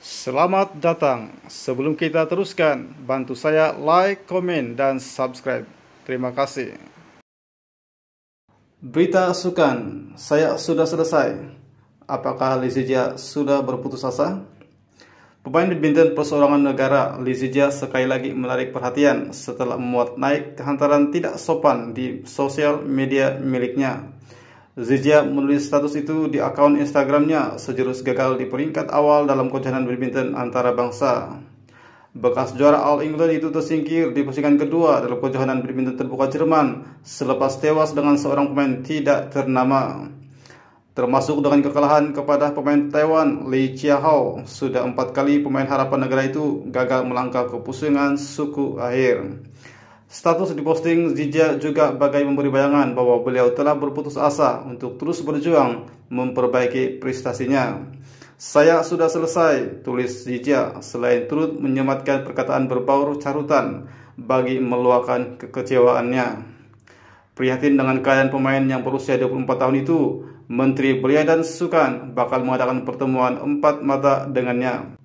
Selamat datang. Sebelum kita teruskan, bantu saya like, komen, dan subscribe. Terima kasih. Berita sukan, saya sudah selesai. Apakah Lizia sudah berputus asa? Pemain badminton perseorangan negara Lizia sekali lagi menarik perhatian setelah memuat naik kehantaran tidak sopan di sosial media miliknya. Zizia menulis status itu di akun Instagramnya sejurus gagal di peringkat awal dalam kejohanan badminton antara bangsa. Bekas juara All England itu tersingkir di pusingan kedua dalam kejohanan badminton terbuka Jerman selepas tewas dengan seorang pemain tidak ternama. Termasuk dengan kekalahan kepada pemain Taiwan Li Chiahao, sudah empat kali pemain harapan negara itu gagal melangkah ke pusingan suku akhir. Status diposting Zija juga bagai memberi bayangan bahwa beliau telah berputus asa untuk terus berjuang memperbaiki prestasinya. Saya sudah selesai, tulis Zija selain turut menyematkan perkataan berbau carutan bagi meluahkan kekecewaannya. Prihatin dengan keadaan pemain yang berusia 24 tahun itu, Menteri Belia dan Sukan bakal mengadakan pertemuan empat mata dengannya.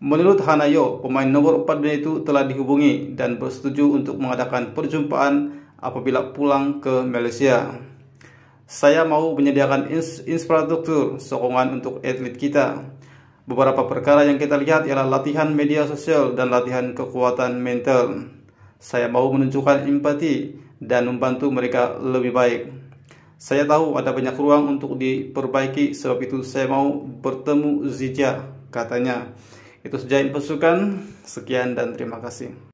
Menurut Hanayo, pemain nomor 4 dunia itu telah dihubungi dan bersetuju untuk mengadakan perjumpaan apabila pulang ke Malaysia. Saya mau menyediakan infrastruktur sokongan untuk atlet kita. Beberapa perkara yang kita lihat ialah latihan media sosial dan latihan kekuatan mental. Saya mau menunjukkan empati dan membantu mereka lebih baik. Saya tahu ada banyak ruang untuk diperbaiki sebab itu saya mau bertemu Zija, katanya. Itu saja yang pesukan. Sekian dan terima kasih.